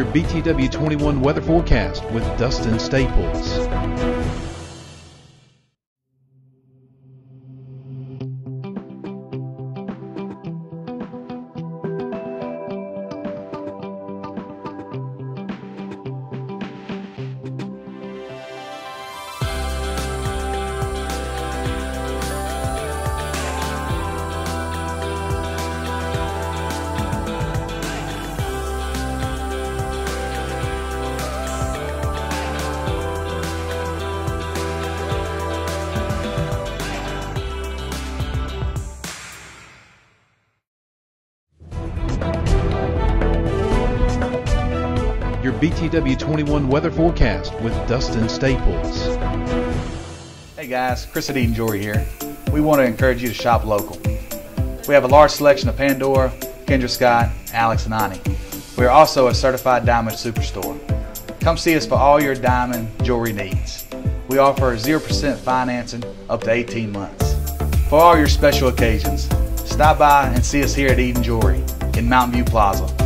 your BTW 21 weather forecast with Dustin Staples. BTW 21 weather forecast with Dustin Staples. Hey guys, Chris Eden Jewelry here. We want to encourage you to shop local. We have a large selection of Pandora, Kendra Scott, Alex, and Ani. We are also a certified diamond superstore. Come see us for all your diamond jewelry needs. We offer 0% financing up to 18 months. For all your special occasions, stop by and see us here at Eden Jewelry in Mountain View Plaza.